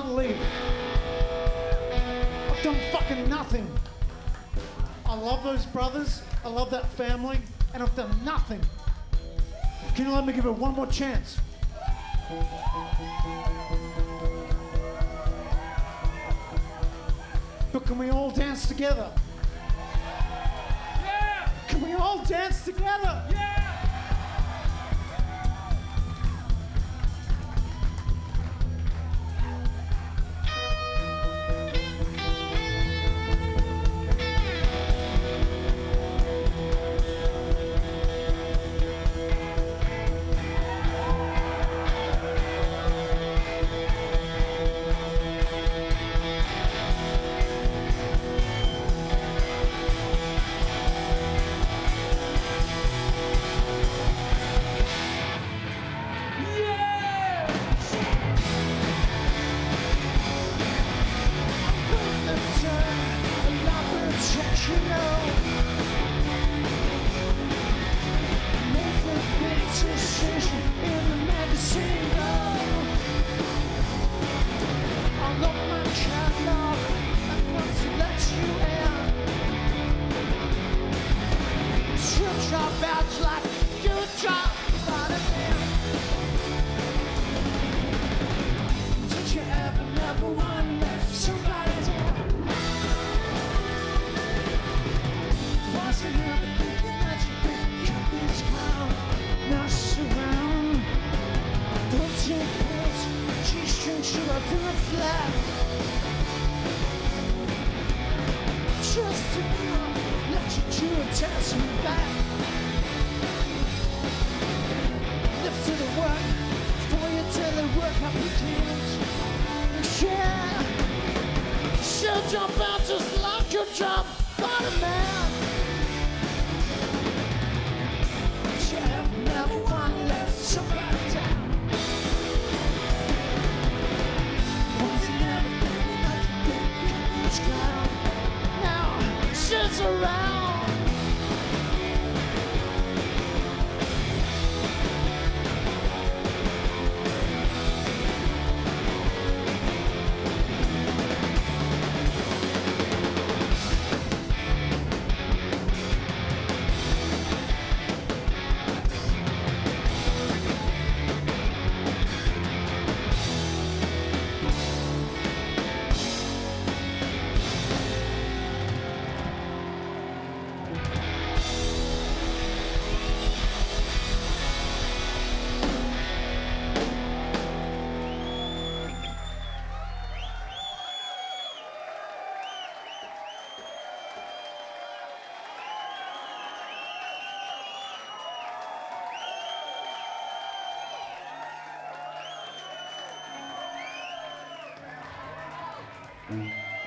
can't leave. I've done fucking nothing. I love those brothers. I love that family. And I've done nothing. Can you let me give it one more chance? But can we all dance together? Yeah! Can we all dance together? Yeah. Badge Just enough, let you chew and test me back. Lift to the work, you the work. Yeah, she'll jump out just like you jump, Spider-Man. She you Música